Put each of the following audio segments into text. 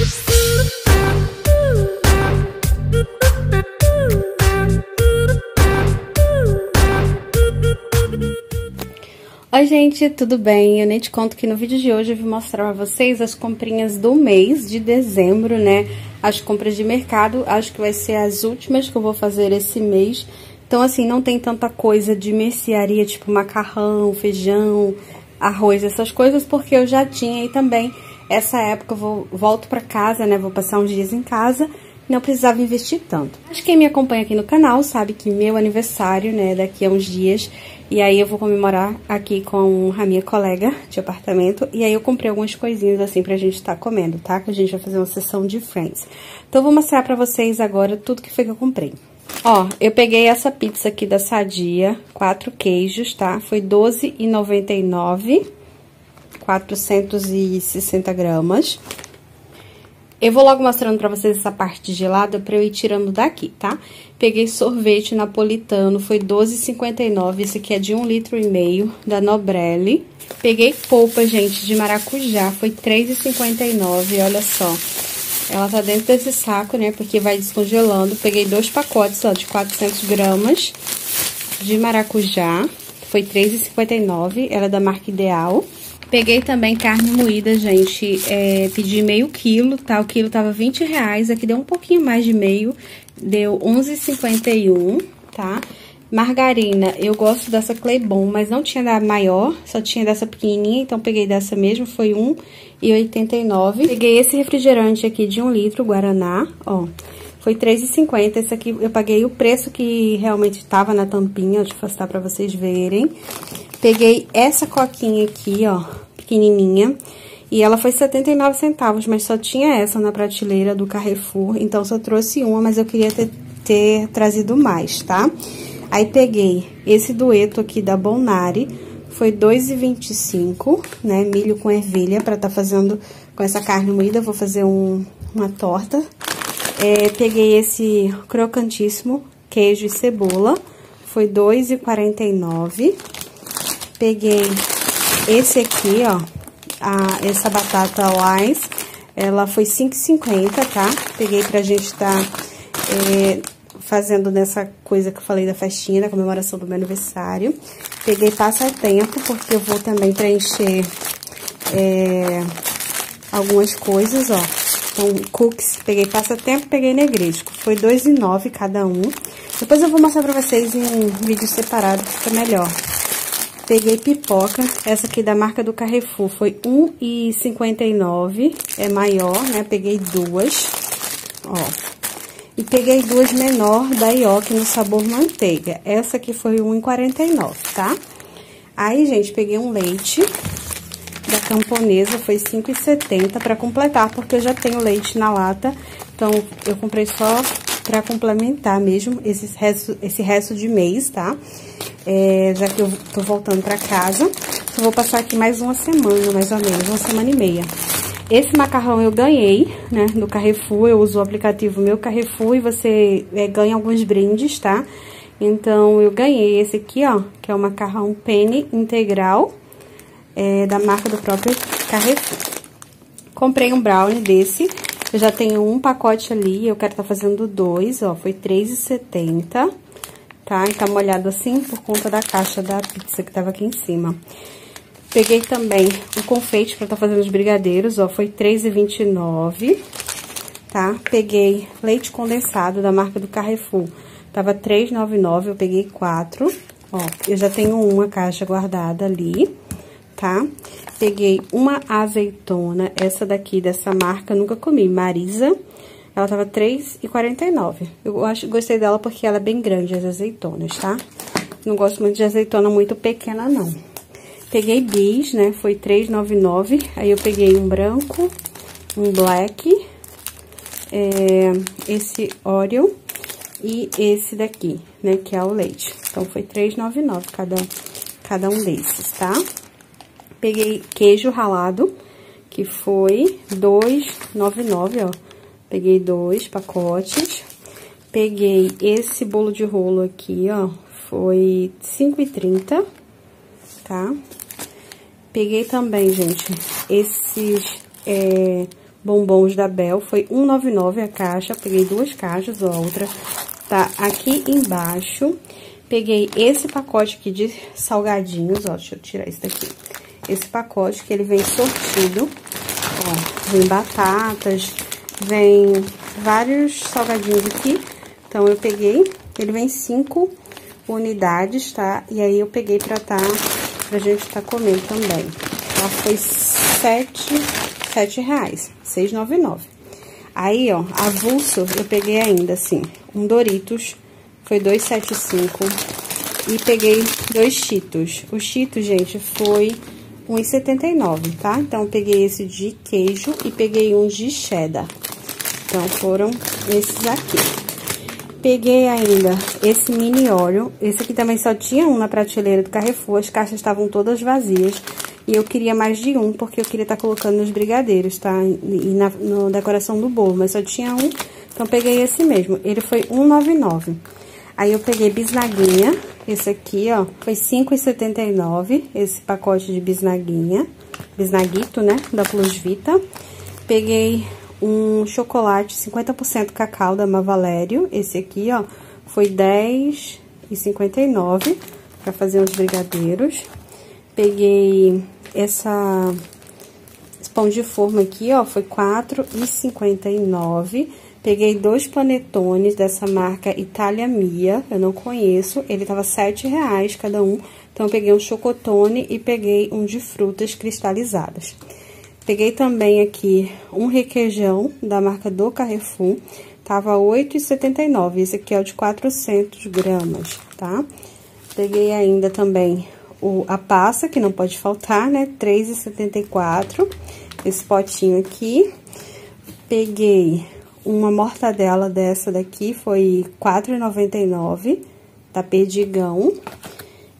Oi gente, tudo bem? Eu nem te conto que no vídeo de hoje eu vou mostrar pra vocês as comprinhas do mês de dezembro, né? As compras de mercado, acho que vai ser as últimas que eu vou fazer esse mês. Então, assim, não tem tanta coisa de mercearia, tipo macarrão, feijão, arroz, essas coisas, porque eu já tinha e também essa época eu vou, volto pra casa, né? Vou passar uns dias em casa não precisava investir tanto. Mas quem me acompanha aqui no canal sabe que meu aniversário, né, daqui a uns dias, e aí eu vou comemorar aqui com a minha colega de apartamento, e aí eu comprei algumas coisinhas assim pra gente estar tá comendo, tá? Que a gente vai fazer uma sessão de Friends. Então eu vou mostrar pra vocês agora tudo que foi que eu comprei. Ó, eu peguei essa pizza aqui da Sadia, quatro queijos, tá? Foi R$12,99, 460 gramas. Eu vou logo mostrando pra vocês essa parte gelada pra eu ir tirando daqui, tá? Peguei sorvete napolitano, foi R$12,59, esse aqui é de um litro e meio, da Nobrelli. Peguei polpa, gente, de maracujá, foi R$3,59, olha só. Ela tá dentro desse saco, né, porque vai descongelando. Peguei dois pacotes, ó, de 400 gramas de maracujá, foi R$3,59, ela é da marca Ideal. Peguei também carne moída, gente, é, pedi meio quilo, tá? O quilo tava 20 reais, aqui deu um pouquinho mais de meio, deu 11,51, tá? Margarina, eu gosto dessa Claybon, mas não tinha da maior, só tinha dessa pequenininha, então peguei dessa mesmo, foi 1,89. Peguei esse refrigerante aqui de 1 litro, Guaraná, ó, foi 3,50. Esse aqui eu paguei o preço que realmente tava na tampinha, deixa eu afastar pra vocês verem. Peguei essa coquinha aqui, ó, pequenininha. E ela foi 79 centavos, mas só tinha essa na prateleira do Carrefour. Então, só trouxe uma, mas eu queria ter, ter trazido mais, tá? Aí, peguei esse dueto aqui da Bonari. Foi 2,25, né? Milho com ervilha, pra tá fazendo com essa carne moída. Vou fazer um, uma torta. É, peguei esse crocantíssimo queijo e cebola. Foi 2,49. Peguei esse aqui, ó, a, essa batata Lais, ela foi 5,50, tá? Peguei pra gente tá é, fazendo nessa coisa que eu falei da festinha, da comemoração do meu aniversário. Peguei passatempo, porque eu vou também preencher é, algumas coisas, ó. Então, cookies, peguei passatempo, peguei negresco. Foi R$2,09 cada um. Depois eu vou mostrar pra vocês em um vídeo separado, que fica melhor. Peguei pipoca, essa aqui da marca do Carrefour, foi R$1,59, é maior, né? Peguei duas, ó. E peguei duas menor da Ioki no sabor manteiga. Essa aqui foi R$1,49, tá? Aí, gente, peguei um leite da camponesa, foi R$5,70 pra completar, porque eu já tenho leite na lata. Então, eu comprei só pra complementar mesmo esse resto, esse resto de mês, tá? É, já que eu tô voltando pra casa. Eu vou passar aqui mais uma semana, mais ou menos, uma semana e meia. Esse macarrão eu ganhei, né, do Carrefour, eu uso o aplicativo Meu Carrefour e você é, ganha alguns brindes, tá? Então, eu ganhei esse aqui, ó, que é o macarrão penne integral, é, da marca do próprio Carrefour. Comprei um brownie desse, eu já tenho um pacote ali, eu quero estar tá fazendo dois, ó, foi R$3,70 tá? E tá molhado assim por conta da caixa da pizza que tava aqui em cima. Peguei também o confeite pra tá fazendo os brigadeiros, ó, foi R$3,29, tá? Peguei leite condensado da marca do Carrefour, tava R$3,99, eu peguei quatro, ó, eu já tenho uma caixa guardada ali, tá? Peguei uma azeitona, essa daqui dessa marca, nunca comi, Marisa, ela tava R$3,49. Eu acho, gostei dela porque ela é bem grande, as azeitonas, tá? Não gosto muito de azeitona muito pequena, não. Peguei bis, né? Foi R$3,99. Aí eu peguei um branco, um black, é, esse Oreo e esse daqui, né? Que é o leite. Então, foi R$3,99 cada, cada um desses, tá? Peguei queijo ralado, que foi R$2,99, ó. Peguei dois pacotes. Peguei esse bolo de rolo aqui, ó, foi R$5,30, tá? Peguei também, gente, esses é, bombons da Bel, foi R$1,99 a caixa, peguei duas caixas, ó, a outra tá aqui embaixo. Peguei esse pacote aqui de salgadinhos, ó, deixa eu tirar isso daqui. Esse pacote que ele vem sortido, ó, vem batatas, vem vários salgadinhos aqui. Então, eu peguei, ele vem cinco unidades, tá? E aí, eu peguei pra tá, pra gente tá comendo também. Tá? Foi sete, sete reais, seis nove nove. Aí, ó, avulso, eu peguei ainda, assim, um Doritos, foi dois sete cinco. E peguei dois Cheetos. O Cheetos, gente, foi 1,79, tá? Então, peguei esse de queijo e peguei um de cheddar. Então, foram esses aqui. Peguei ainda esse mini óleo. Esse aqui também só tinha um na prateleira do Carrefour. As caixas estavam todas vazias. E eu queria mais de um, porque eu queria estar tá colocando nos brigadeiros, tá? E na no decoração do bolo, mas só tinha um. Então, peguei esse mesmo. Ele foi R$1,99. Aí, eu peguei bisnaguinha. Esse aqui, ó, foi R$5,79. Esse pacote de bisnaguinha. Bisnaguito, né? Da Plus Vita. Peguei um chocolate 50% cacau da Mavalério. Esse aqui, ó, foi R$10,59 para fazer os brigadeiros. Peguei essa esse pão de forma aqui, ó, foi R$4,59. Peguei dois panetones dessa marca Itália Mia, eu não conheço, ele tava R$7,00 cada um. Então, eu peguei um chocotone e peguei um de frutas cristalizadas. Peguei também aqui um requeijão da marca do Carrefour, tava R$ 8,79. Esse aqui é o de 400 gramas, tá? Peguei ainda também o, a passa, que não pode faltar, né? R$ 3,74. Esse potinho aqui. Peguei uma mortadela dessa daqui, foi R$ 4,99, da Perdigão.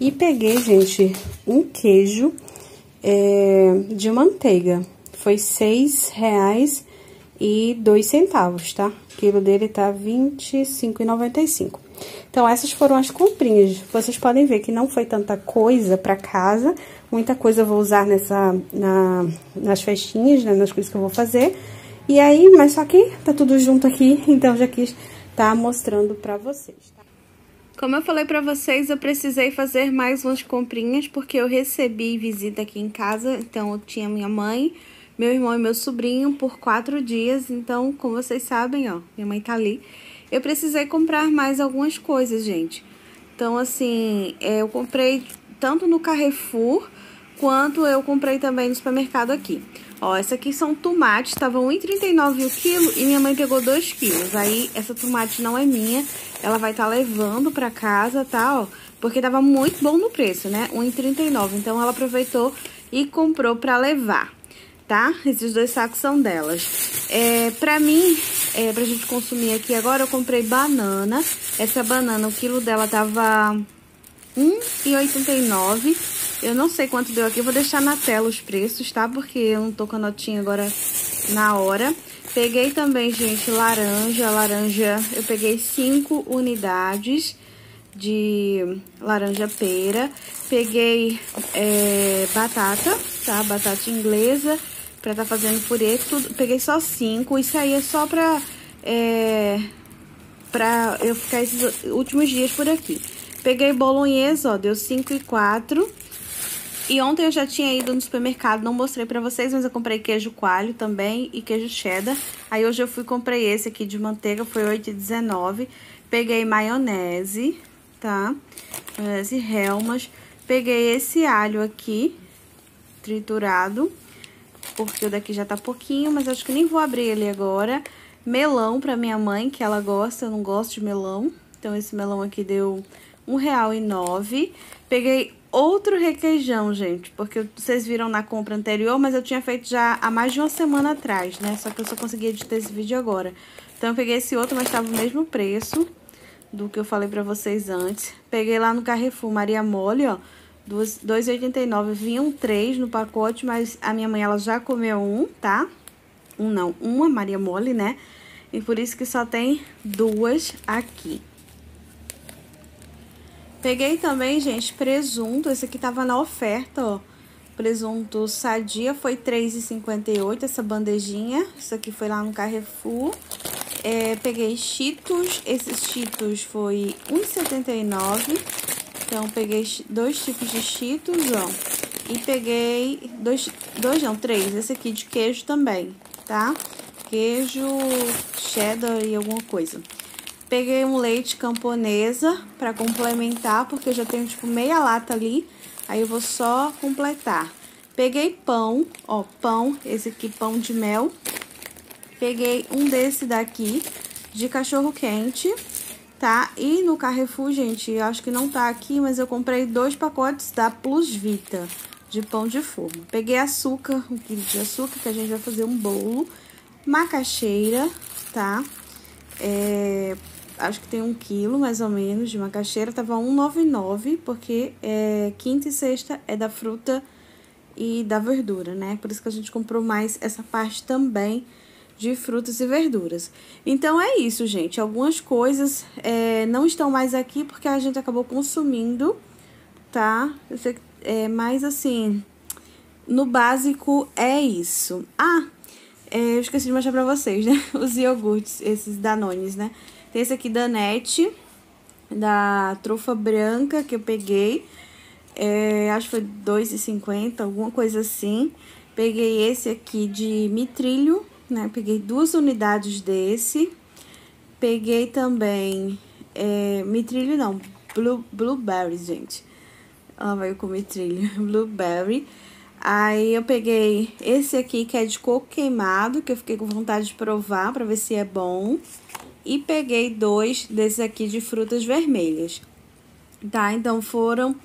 E peguei, gente, um queijo é, de manteiga foi seis reais e dois centavos, tá? O quilo dele tá e cinco. Então, essas foram as comprinhas. Vocês podem ver que não foi tanta coisa para casa. Muita coisa eu vou usar nessa, na, nas festinhas, né? Nas coisas que eu vou fazer. E aí, mas só que tá tudo junto aqui, então já quis tá mostrando pra vocês, tá? Como eu falei pra vocês, eu precisei fazer mais umas comprinhas, porque eu recebi visita aqui em casa, então eu tinha minha mãe, meu irmão e meu sobrinho por quatro dias. Então, como vocês sabem, ó, minha mãe tá ali. Eu precisei comprar mais algumas coisas, gente. Então, assim, é, eu comprei tanto no Carrefour, quanto eu comprei também no supermercado aqui. Ó, essa aqui são tomates, estavam R$1,39 o quilo e minha mãe pegou 2 quilos. Aí, essa tomate não é minha, ela vai estar tá levando pra casa, tá, ó. Porque tava muito bom no preço, né? R$1,39. Então, ela aproveitou e comprou pra levar tá? Esses dois sacos são delas. É, pra mim, é, pra gente consumir aqui agora, eu comprei banana. Essa banana, o quilo dela tava R$1,89. Eu não sei quanto deu aqui, eu vou deixar na tela os preços, tá? Porque eu não tô com a notinha agora na hora. Peguei também, gente, laranja. Laranja, eu peguei 5 unidades de laranja pera. Peguei é, batata, tá? Batata inglesa pra tá fazendo purê. Tudo, peguei só cinco. Isso aí é só pra, é, pra eu ficar esses últimos dias por aqui. Peguei bolonhesa, ó, deu 5 e 4. E ontem eu já tinha ido no supermercado, não mostrei pra vocês, mas eu comprei queijo coalho também e queijo cheddar. Aí hoje eu fui comprei esse aqui de manteiga, foi 8,19. Peguei maionese, tá? Maionese Helmas. Peguei esse alho aqui, triturado porque o daqui já tá pouquinho, mas acho que nem vou abrir ele agora. Melão pra minha mãe, que ela gosta, eu não gosto de melão. Então, esse melão aqui deu R$1,09. Peguei outro requeijão, gente, porque vocês viram na compra anterior, mas eu tinha feito já há mais de uma semana atrás, né? Só que eu só consegui editar esse vídeo agora. Então, eu peguei esse outro, mas tava o mesmo preço do que eu falei pra vocês antes. Peguei lá no Carrefour Maria Mole, ó, 2,89. Vinham três no pacote, mas a minha mãe ela já comeu um, tá? Um não, uma Maria Mole, né? E por isso que só tem duas aqui. Peguei também, gente, presunto. Esse aqui tava na oferta, ó. Presunto Sadia foi R$3,58 essa bandejinha. Isso aqui foi lá no Carrefour. É, peguei Cheetos. Esses Cheetos foi R$1,79. Então, peguei dois tipos de Cheetos, ó. E peguei dois, dois não, três. Esse aqui de queijo também, tá? Queijo, cheddar e alguma coisa. Peguei um leite camponesa para complementar, porque eu já tenho tipo meia lata ali. Aí eu vou só completar. Peguei pão, ó, pão, esse aqui pão de mel. Peguei um desse daqui de cachorro quente, tá? E no Carrefour, gente, acho que não tá aqui, mas eu comprei dois pacotes da Plus Vita de pão de forma. Peguei açúcar, um quilo de açúcar, que a gente vai fazer um bolo. Macaxeira, tá? É, acho que tem um quilo mais ou menos de macaxeira, tava 1,99 porque é, quinta e sexta é da fruta e da verdura, né? Por isso que a gente comprou mais essa parte também de frutas e verduras. Então é isso, gente. Algumas coisas é, não estão mais aqui porque a gente acabou consumindo, tá? É, mas assim, no básico é isso. Ah, é, eu esqueci de mostrar pra vocês, né? Os iogurtes, esses danones, né? Tem esse aqui da NET, da trufa branca que eu peguei. É, acho que foi R$2,50, alguma coisa assim. Peguei esse aqui de mitrilho, né? Peguei duas unidades desse. Peguei também é, mitrilho, não, blue, blueberry, gente. Ela vai com mitrilho, blueberry. Aí eu peguei esse aqui que é de coco queimado, que eu fiquei com vontade de provar pra ver se é bom e peguei dois desses aqui de frutas vermelhas, tá? Então foram,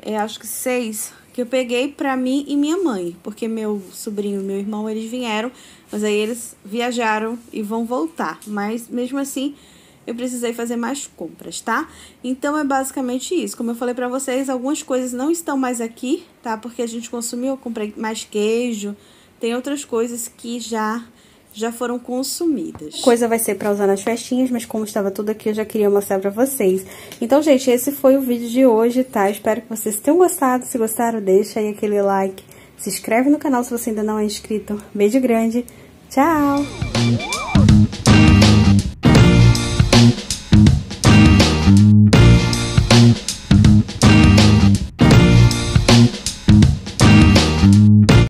é, acho que seis que eu peguei pra mim e minha mãe, porque meu sobrinho e meu irmão, eles vieram, mas aí eles viajaram e vão voltar, mas mesmo assim eu precisei fazer mais compras, tá? Então é basicamente isso. Como eu falei pra vocês, algumas coisas não estão mais aqui, tá? Porque a gente consumiu, eu comprei mais queijo, tem outras coisas que já já foram consumidas. Coisa vai ser para usar nas festinhas, mas como estava tudo aqui, eu já queria mostrar para vocês. Então, gente, esse foi o vídeo de hoje, tá? Espero que vocês tenham gostado. Se gostaram, deixa aí aquele like. Se inscreve no canal se você ainda não é inscrito. Beijo grande. Tchau!